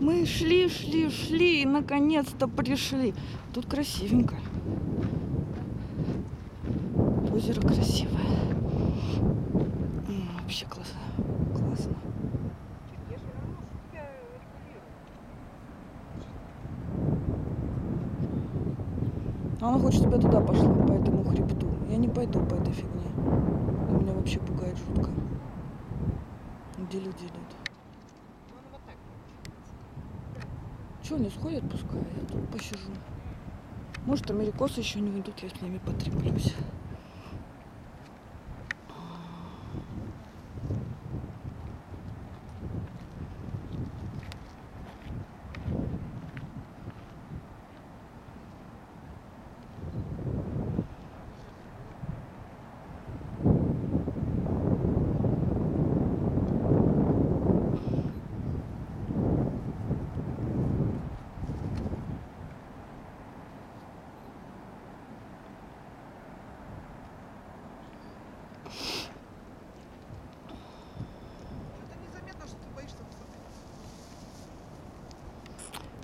Мы шли, шли, шли и наконец-то пришли. Тут красивенько. Озеро красивое. Вообще классно. А она хочет, чтобы я туда пошла, по этому хребту. Я не пойду по этой фигне. И меня вообще пугает жутко. Где люди идут? Че, не сходят, пускай, я тут посижу. Может, америкосы еще не уйдут, я с ними потреплюсь.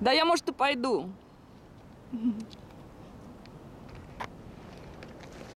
Да я, может, и пойду.